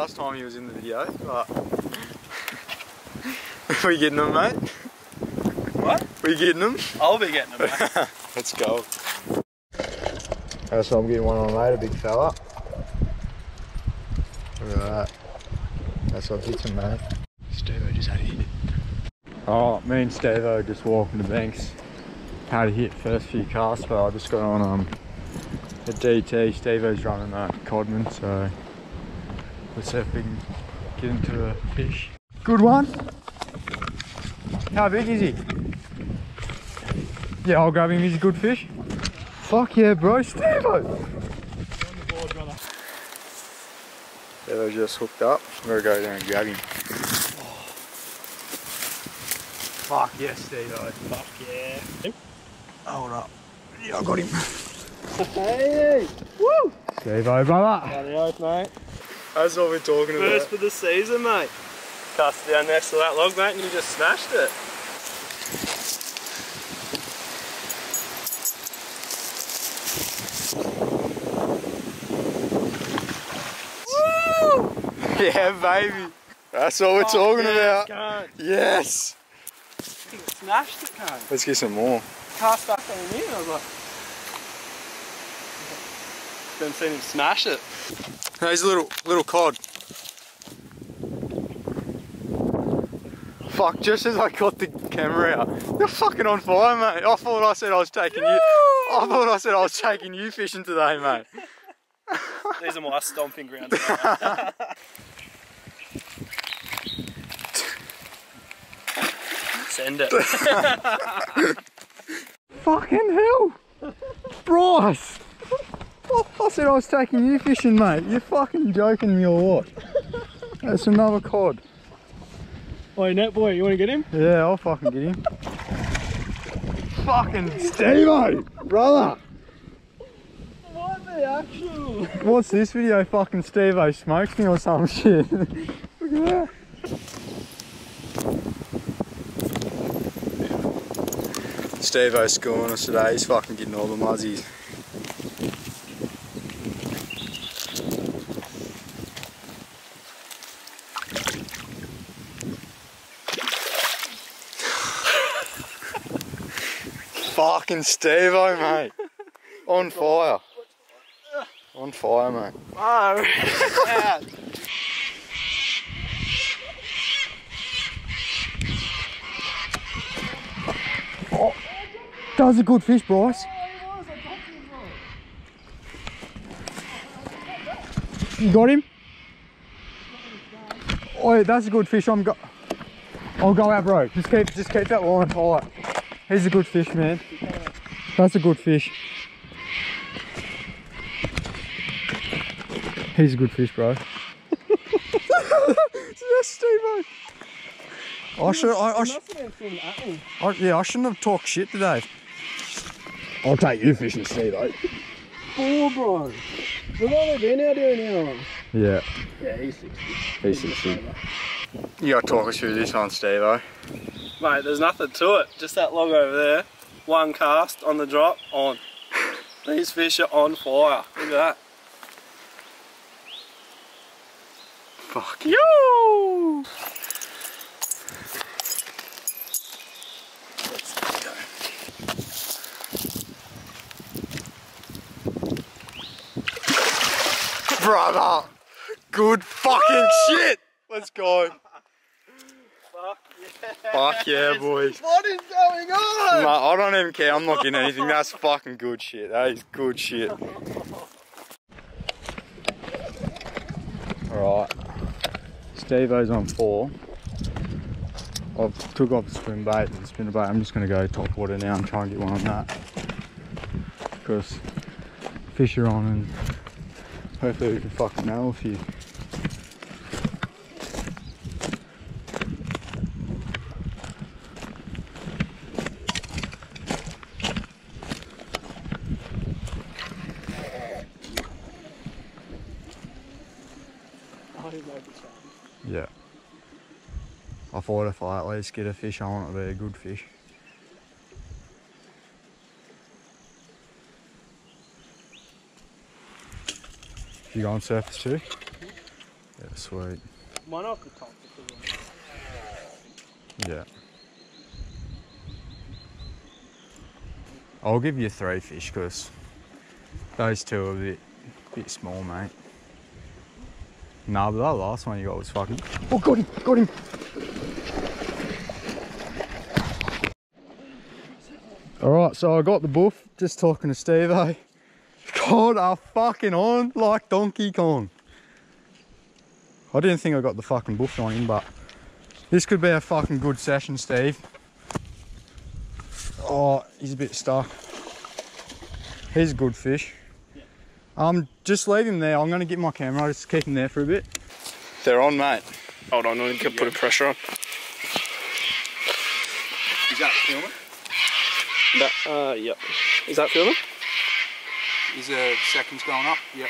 last last time he was in the video, but we getting them, mate? What? We getting them? I'll be getting them. mate. Let's go. That's what I'm getting one on later, big fella. Look at that. That's what hits him, mate. Steve just had a hit. Oh, me and Steve just walking the banks. Had a hit first few casts, but I just got on um the DT. Steve running that codman, so let's see if we can get into a fish. Good one. How big is he? Yeah, I'll grab him. He's a good fish. Fuck yeah, bro, Steve. Steve just hooked up. I'm gonna go there and grab him. Fuck yes, Steve. Fuck yeah. Hold up. Yeah, I got him. Hey! Steve, brother. Bloody mate. That's what we're talking about. First for the season, mate. Cast down next to that log, mate, and you just smashed it. Woo! Yeah, baby. That's what we're oh, talking yeah, about. Can't. Yes. Smashed it, can't. Let's get some more. Cast back on you, and I was like. Then seen him smash it. Here's a little little cod. Fuck, just as I got the camera out. You're fucking on fire, mate. I thought I said I was taking you. I thought I said I was taking you fishing today, mate. These are my stomping grounds. Send it. Fucking hell! Bryce! I, I said I was taking you fishing, mate. You're fucking joking me or what? That's another cod. Oi, net boy, you want to get him? Yeah, I'll fucking get him. fucking Steve-O! Brother! What the actual? What's this video? Fucking Steve-O smokes me or some shit. Look at that. Steve-O's scoring us today. He's fucking getting all the muzzies. Fucking Steve-O, mate. On fire. On fire, mate. Oh, yeah. That was a good fish, Bryce. You got him? Oh, that's a good fish. I'm go. I'll go out, bro. Just keep, just keep that line tight. He's a good fish, man. That's a good fish. He's a good fish, bro. yes, Steve. I should. I, I, sh- I, yeah, I shouldn't have talked shit today. I'll take you fishing, Steve. Four, bro. We've only been out here now. Yeah. Yeah, he's 60. He's 60. You gotta talk us through this one, Steve. Mate, there's nothing to it. Just that log over there. One cast on the drop, on. These fish are on fire. Look at that. Fuck you! Brother! Good fucking shit! Let's go. Fuck yeah, boys. What is going on? Mate, I don't even care. I'm not getting anything. That's fucking good shit. That is good shit. Alright. Steve-O's on four. I've took off the swim bait and spinner bait. I'm just going to go top water now and try and get one on that. Because fish are on and hopefully we can fucking nail a few. Yeah. I thought if I at least get a fish, I want it to be a good fish. You go on surface too? Yeah, sweet. Mine off the top. Yeah. I'll give you three fish because those two are a bit, bit small, mate. Nah, but that last one you got was fucking. Oh, got him! Got him! Alright, so I got the buff, just talking to Steve. God, are fucking on like Donkey Kong. I didn't think I got the fucking buff on him, but this could be a fucking good session, Steve. Oh, he's a bit stuck. He's a good fish. Um, just leave him there. I'm gonna get my camera. Just keep him there for a bit. They're on, mate. Hold on, I can put a pressure on. Is that filming? That, uh, yep. Is that filming? Is the seconds going up? Yep.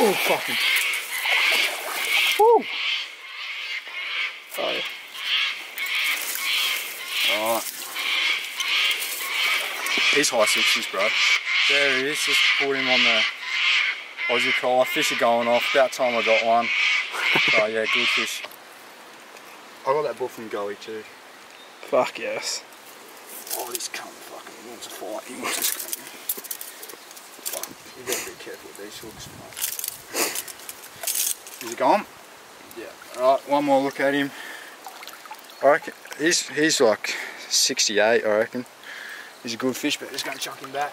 Oh, fucking. Woo! Oh, yeah. Alright. He's high sixties, bro. There he is, just put him on the Aussie collar. Fish are going off. About time I got one. oh yeah, good fish. I got that bull from Gully too. Fuck yes. Oh, this cunt fucking wants a fight. He wants to scream. Fuck, you gotta be careful with these hooks, mate. Is he gone? Yeah. Alright, one more look at him. I reckon he's he's like 68, I reckon. He's a good fish, but just gonna chuck him back.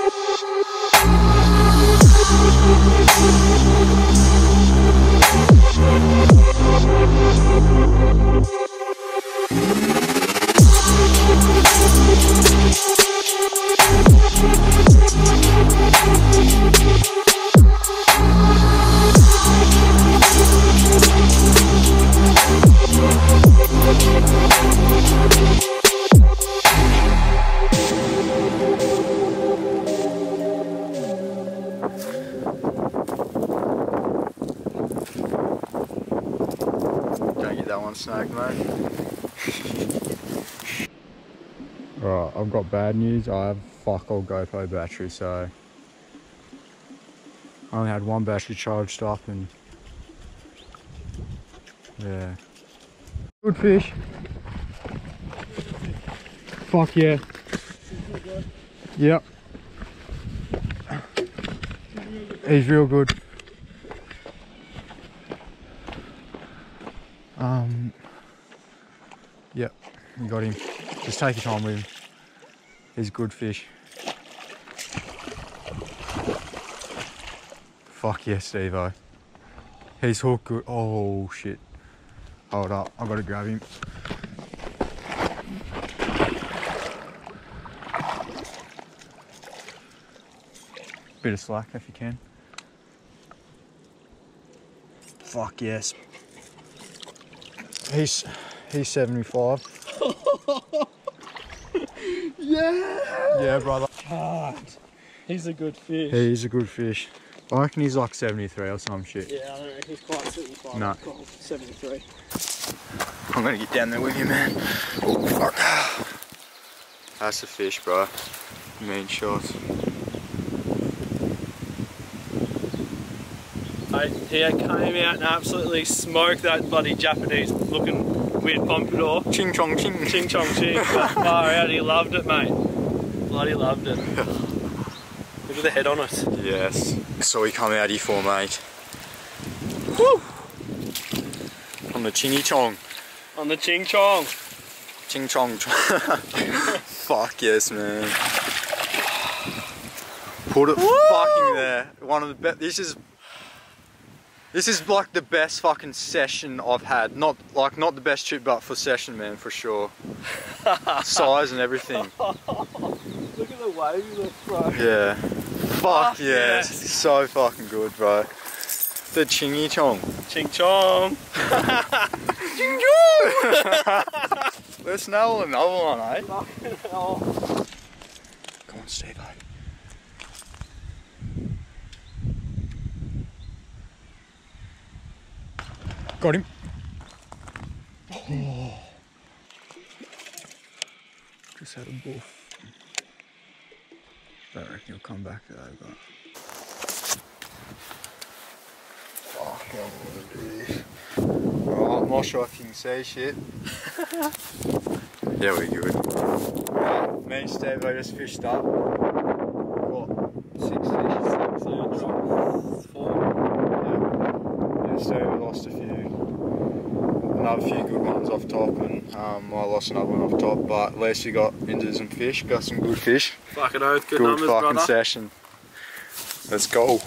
'em. Don't get that one snagged, mate. right, I've got bad news. I have fuck all GoPro battery, so I only had one battery charged up and yeah. Good fish. Fuck yeah. Yep. He's real good. Um. Yep, you got him. Just take your time with him. He's good fish. Fuck yes, Steve He's hooked good. Oh shit. Hold up, I've gotta grab him. Bit of slack if you can. Fuck yes. He's he's 75. Yeah. Yeah, brother. God. He's a good fish. He's a good fish. I reckon he's like 73 or some shit. Yeah, I don't know. He's quite 75. No. Quite 73. I'm gonna get down there with you, man. Oh, fuck. That's a fish, bro. Mean shots. Mate. He came out and absolutely smoked that bloody Japanese looking weird pompadour. Ching chong ching. Ching chong ching. Far out, he loved it, mate. Bloody loved it. Look at the head on it. Yes. So we come out here for, mate. Woo! On the chingy chong. On the ching chong. Ching chong chong. Fuck yes, man. Put it fucking there. One of the best. This is. This is like the best fucking session I've had. Not like not the best trip, but for session, man, for sure. Size and everything. Look at the wave you left, bro. Yeah. Fuck yes. yes. So fucking good, bro. The chingy chong. Ching chong. Ching chong. Let's nail another one, eh? Fucking hell. Come on, Steve. Got him. Oh. Just had a bull. I reckon he'll come back though, but. Fuck, I don't want to do this. Alright, I'm not sure if you can see shit. yeah, we're good. Right, me and Steve, I just fished up. What? Six fish? So you dropped four. Yeah, we lost a few. Another few good ones off top, and um, I lost another one off top. But at least we got into some fish, got some good fish. Fucking oath, good, Good numbers, fucking brother. session. Let's go.